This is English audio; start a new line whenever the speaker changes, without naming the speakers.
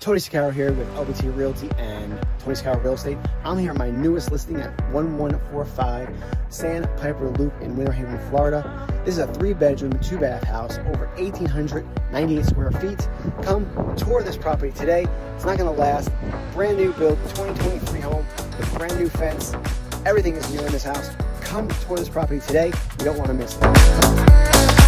Tony Saccaro here with LPT Realty and Tony Saccaro Real Estate. I'm here at my newest listing at 1145 Sandpiper Loop in Winter Haven, Florida. This is a three bedroom, two bath house, over 1,898 square feet. Come tour this property today. It's not gonna last. Brand new built 2023 home with brand new fence. Everything is new in this house. Come tour this property today. You don't wanna miss it.